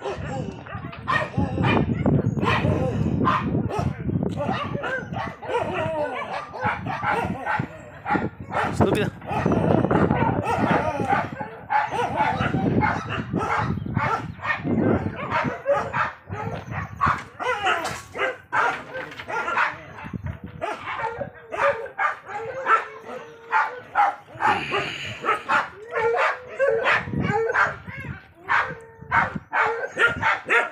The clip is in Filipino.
Na. كده